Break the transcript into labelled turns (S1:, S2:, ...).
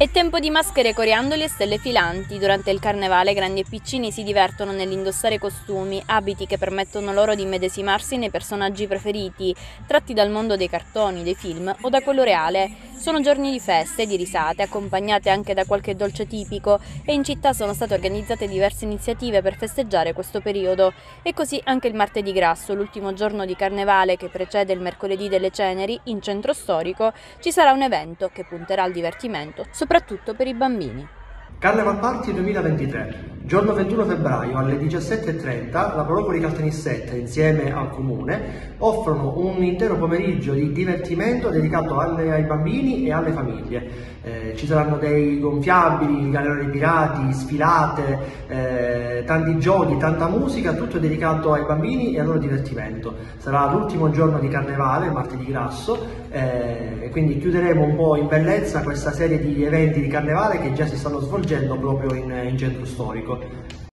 S1: È tempo di maschere coriandoli e stelle filanti. Durante il carnevale grandi e piccini si divertono nell'indossare costumi, abiti che permettono loro di medesimarsi nei personaggi preferiti, tratti dal mondo dei cartoni, dei film o da quello reale. Sono giorni di feste, di risate, accompagnate anche da qualche dolce tipico e in città sono state organizzate diverse iniziative per festeggiare questo periodo. E così anche il martedì grasso, l'ultimo giorno di carnevale che precede il mercoledì delle ceneri, in centro storico, ci sarà un evento che punterà al divertimento, soprattutto per i bambini.
S2: Carnival Party 2023. Giorno 21 febbraio alle 17.30 la Procura di Caltanissetta insieme al Comune offrono un intero pomeriggio di divertimento dedicato alle, ai bambini e alle famiglie. Eh, ci saranno dei gonfiabili, galera dei pirati, sfilate, eh, tanti giochi, tanta musica, tutto dedicato ai bambini e al loro divertimento. Sarà l'ultimo giorno di carnevale, martedì grasso, eh, quindi chiuderemo un po' in bellezza questa serie di eventi di carnevale che già si stanno svolgendo proprio in, in centro storico. Thank you.